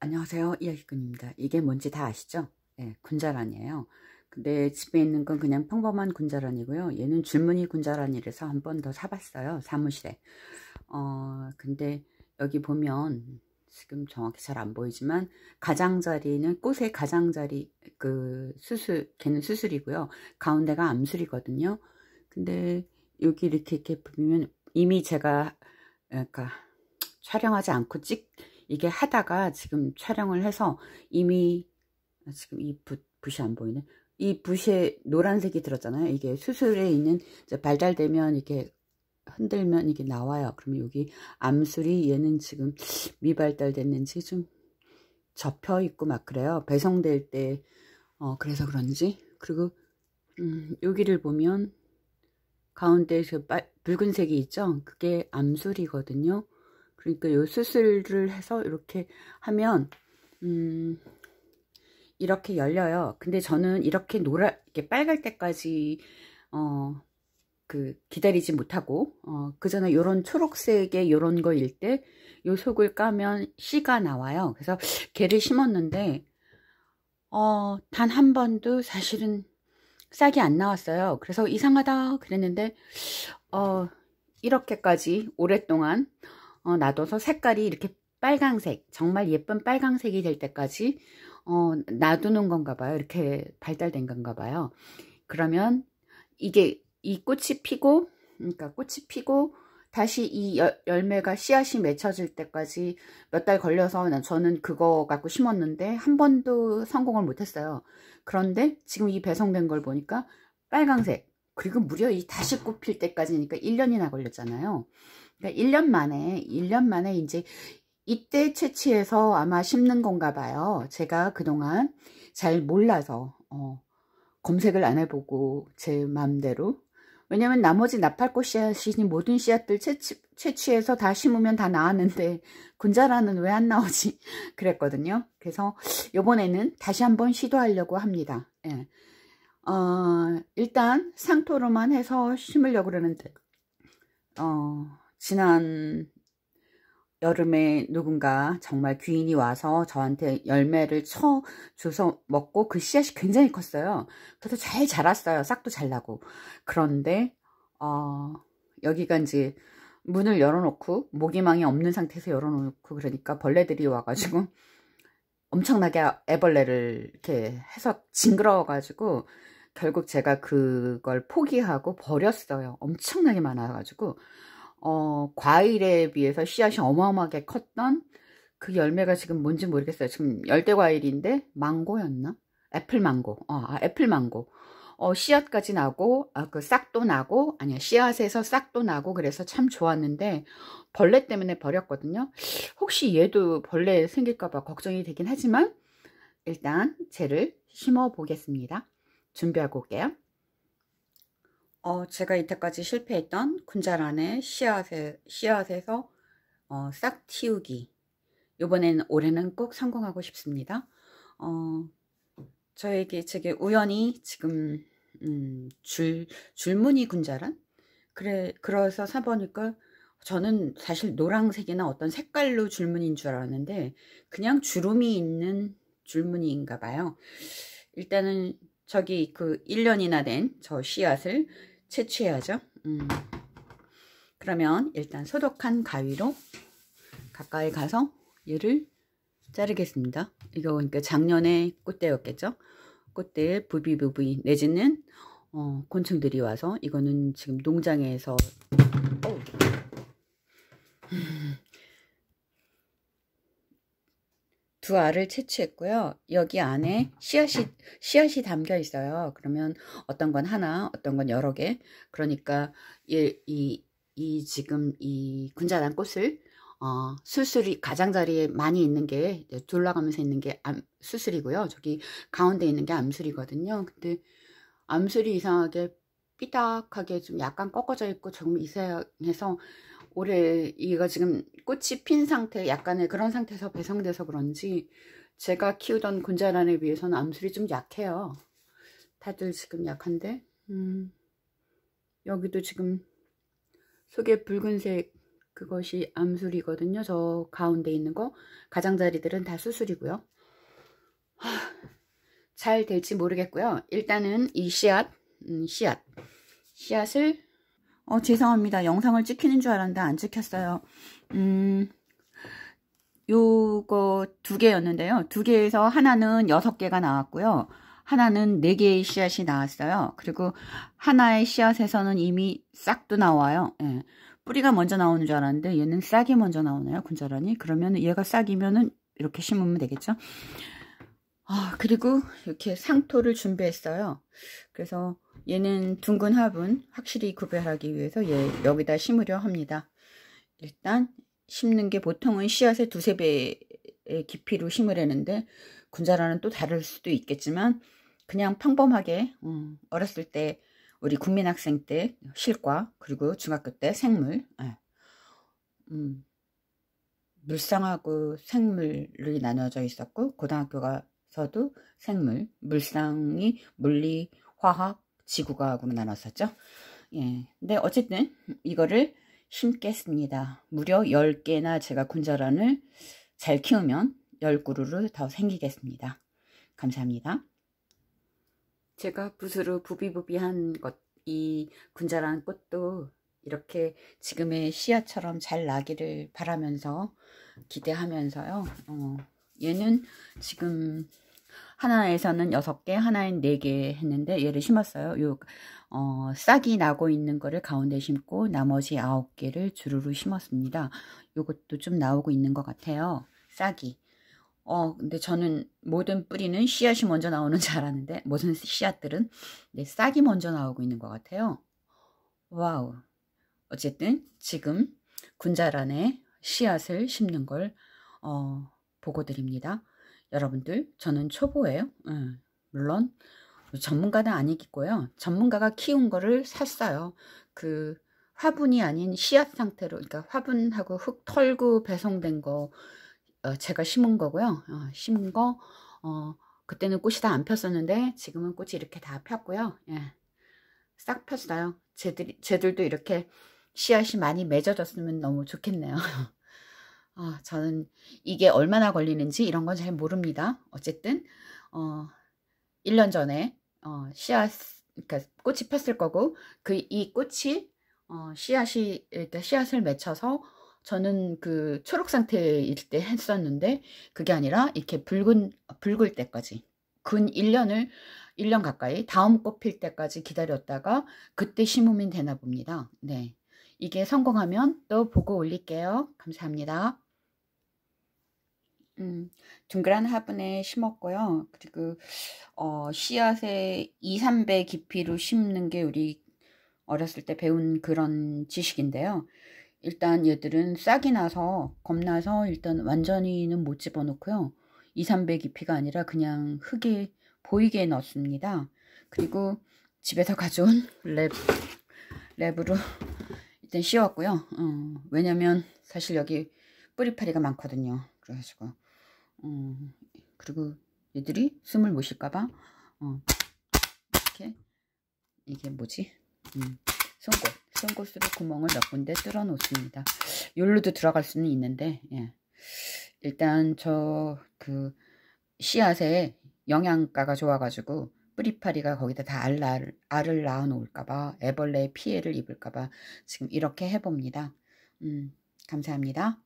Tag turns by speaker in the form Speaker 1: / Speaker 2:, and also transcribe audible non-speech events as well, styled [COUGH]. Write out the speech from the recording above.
Speaker 1: 안녕하세요. 이야기꾼입니다. 이게 뭔지 다 아시죠? 네, 군자란이에요. 근데 집에 있는 건 그냥 평범한 군자란이고요. 얘는 줄무늬 군자란이라서 한 번 더 사봤어요 사무실에. 어 근데 여기 보면 지금 정확히 잘 안 보이지만 가장자리는 꽃의 가장자리 그 수술 걔는 수술이고요. 가운데가 암술이거든요. 근데 여기 이렇게 이렇게 보면 이미 제가 그러니까 촬영하지 않고 찍 이게 하다가 지금 촬영을 해서 이미 아, 지금 이 붓, 붓이 안 보이네. 이 붓에 노란색이 들었잖아요. 이게 수술에 있는 발달되면 이렇게 흔들면 이게 나와요. 그러면 여기 암술이 얘는 지금 미발달됐는지 좀 접혀 있고 막 그래요. 배송될 때 어, 그래서 그런지. 그리고 음, 여기를 보면 가운데 그 빨, 붉은색이 있죠? 그게 암술이거든요 그러니까 요 수술을 해서 이렇게 하면 음 이렇게 열려요. 근데 저는 이렇게 노라 이렇게 빨갈 때까지 어 그 기다리지 못하고 어 그 전에 요런 초록색의 요런 거일 때 요 속을 까면 씨가 나와요. 그래서 개를 심었는데 어 단 한 번도 사실은 싹이 안 나왔어요. 그래서 이상하다 그랬는데 어 이렇게까지 오랫동안 어, 놔둬서 색깔이 이렇게 빨강색 정말 예쁜 빨강색이 될 때까지 어, 놔두는 건가 봐요. 이렇게 발달된 건가 봐요. 그러면 이게 이 꽃이 피고 그러니까 꽃이 피고 다시 이 열, 열매가 씨앗이 맺혀질 때까지 몇 달 걸려서 저는 그거 갖고 심었는데 한 번도 성공을 못했어요. 그런데 지금 이 배송된 걸 보니까 빨강색 그리고 무려 이 다시 꽃필 때까지니까 1년이나 걸렸잖아요 그러니까 1년 만에 1년 만에 이제 이때 채취해서 아마 심는 건가 봐요. 제가 그동안 잘 몰라서 어, 검색을 안 해보고 제 마음대로 왜냐면 나머지 나팔꽃 씨앗이니 모든 씨앗들 채취, 채취해서 다 심으면 다 나왔는데 군자라는 왜 안 나오지 [LAUGHS] 그랬거든요. 그래서 요번에는 다시 한번 시도하려고 합니다. 예. 어, 일단 상토로만 해서 심으려고 그러는데 어, 지난 여름에 누군가 정말 귀인이 와서 저한테 열매를 쳐 줘서 먹고 그 씨앗이 굉장히 컸어요. 그래서 잘 자랐어요. 싹도 잘 나고. 그런데 어, 여기가 이제 문을 열어놓고 모기망이 없는 상태에서 열어놓고 그러니까 벌레들이 와가지고 엄청나게 애벌레를 이렇게 해서 징그러워가지고 결국 제가 그걸 포기하고 버렸어요. 엄청나게 많아가지고 어, 과일에 비해서 씨앗이 어마어마하게 컸던 그 열매가 지금 뭔지 모르겠어요. 지금 열대 과일인데 망고였나? 애플 망고. 어, 아, 애플 망고. 어, 씨앗까지 나고, 아, 그 싹도 나고, 아니야, 씨앗에서 싹도 나고, 그래서 참 좋았는데, 벌레 때문에 버렸거든요. 혹시 얘도 벌레 생길까봐 걱정이 되긴 하지만, 일단, 쟤를 심어 보겠습니다. 준비하고 올게요. 어, 제가 이때까지 실패했던 군자란의 씨앗에, 씨앗에서 어, 싹 틔우기 이번에는 올해는 꼭 성공하고 싶습니다. 어, 저에게 제게 우연히 지금 음, 줄 줄무늬 군자란 그래 그래서 사보니까 저는 사실 노란색이나 어떤 색깔로 줄무늬인 줄 알았는데 그냥 주름이 있는 줄무늬인가 봐요. 일단은 저기 그 1년이나 된 저 씨앗을 채취해야죠. 음. 그러면 일단 소독한 가위로 가까이 가서 얘를 자르겠습니다. 이거 그러니까 작년에 꽃대였겠죠. 꽃대에 부비부비 내지는 어, 곤충들이 와서 이거는 지금 농장에서 두 알을 채취했고요. 여기 안에 씨앗이, 씨앗이 담겨 있어요. 그러면 어떤 건 하나, 어떤 건 여러 개. 그러니까 이, 이, 이 지금 이 군자단 꽃을 어, 수술이 가장자리에 많이 있는 게 둘러가면서 있는 게 암, 수술이고요. 저기 가운데 있는 게 암술이거든요. 근데 암술이 이상하게 삐딱하게 좀 약간 꺾어져 있고 조금 이상해서 올해 이거 지금 꽃이 핀 상태 약간의 그런 상태에서 배성돼서 그런지 제가 키우던 군자란에 비해서는 암술이 좀 약해요 다들 지금 약한데 음, 여기도 지금 속에 붉은색 그것이 암술이거든요. 저 가운데 있는 거 가장자리들은 다 수술이고요. 하, 잘 될지 모르겠고요. 일단은 이 씨앗, 음, 씨앗, 씨앗을 어 죄송합니다. 영상을 찍히는 줄 알았는데 안 찍혔어요. 음, 요거 두 개였는데요. 두 개에서 하나는 여섯 개가 나왔고요. 하나는 네 개의 씨앗이 나왔어요. 그리고 하나의 씨앗에서는 이미 싹도 나와요. 예. 뿌리가 먼저 나오는 줄 알았는데 얘는 싹이 먼저 나오네요. 군자란이. 그러면 얘가 싹이면은 이렇게 심으면 되겠죠. 아, 그리고 이렇게 상토를 준비했어요. 그래서 얘는 둥근 화분 확실히 구별하기 위해서 얘 여기다 심으려 합니다. 일단 심는 게 보통은 씨앗의 두세 배의 깊이로 심으려는데 군자라는 또 다를 수도 있겠지만 그냥 평범하게 음, 어렸을 때 우리 국민학생 때 실과 그리고 중학교 때 생물 예. 음, 물상하고 생물이 나눠져 있었고 고등학교 가서도 생물 물상이 물리 화학 지구과학으로 나눴었죠 예. 근데 어쨌든 이거를 심겠습니다 무려 10개나 제가 군자란을 잘 키우면 10그루를 더 생기겠습니다 감사합니다 제가 붓으로 부비부비한 것, 이 군자란 꽃도 이렇게 지금의 씨앗처럼 잘 나기를 바라면서 기대하면서요. 어, 얘는 지금 하나에서는 6개, 하나엔 4개 했는데 얘를 심었어요. 요 어, 싹이 나고 있는 거를 가운데 심고 나머지 9개를 주르르 심었습니다. 요것도 좀 나오고 있는 것 같아요. 싹이. 어, 근데 저는 모든 뿌리는 씨앗이 먼저 나오는 줄 알았는데, 모든 씨앗들은 네, 싹이 먼저 나오고 있는 것 같아요. Wow. 어쨌든 지금 군자란에 씨앗을 심는 걸 어, 보고 드립니다. 여러분들, 저는 초보예요. 음, 물론 전문가는 아니겠고요. 전문가가 키운 거를 샀어요. 그 화분이 아닌 씨앗 상태로, 그러니까 화분하고 흙 털고 배송된 거 어, 제가 심은 거고요. 어, 심은 거 어, 그때는 꽃이 다 안 폈었는데 지금은 꽃이 이렇게 다 폈고요. 예. 싹 폈어요. 쟤들, 쟤들도 이렇게 씨앗이 많이 맺어졌으면 너무 좋겠네요. [LAUGHS] 어, 저는 이게 얼마나 걸리는지 이런 건 잘 모릅니다. 어쨌든 어, 1년 전에 어, 씨앗 그러니까 꽃이 폈을 거고 그 이 꽃이 어, 씨앗이 일단 씨앗을 맺혀서 저는 그 초록 상태일 때 했었는데 그게 아니라 이렇게 붉은 붉을 때까지 근 1년을 1년 가까이 다음 꽃 필 때까지 기다렸다가 그때 심으면 되나 봅니다. 네. 이게 성공하면 또 보고 올릴게요. 감사합니다. 음, 둥그란 화분에 심었고요. 그리고 어, 씨앗에 2, 3배 깊이로 심는 게 우리 어렸을 때 배운 그런 지식인데요. 일단 얘들은 싹이 나서 겁나서 일단 완전히는 못 집어넣고요. 2, 3배 깊이가 아니라 그냥 흙에 보이게 넣습니다. 그리고 집에서 가져온 [LAUGHS] 랩, 랩으로 일단 씌웠고요. 어, 왜냐면 사실 여기 뿌리파리가 많거든요. 그래가지고 어, 그리고 얘들이 숨을 못 쉴까봐 어, 이렇게 이게 뭐지? 음, 송곳 송곳으로 구멍을 몇 군데 뚫어 놓습니다. 요로도 들어갈 수는 있는데 예. 일단 저 그 씨앗에 영양가가 좋아가지고 뿌리파리가 거기다 다 알, 알을 낳아 놓을까봐 애벌레의 피해를 입을까봐 지금 이렇게 해봅니다. 음, 감사합니다.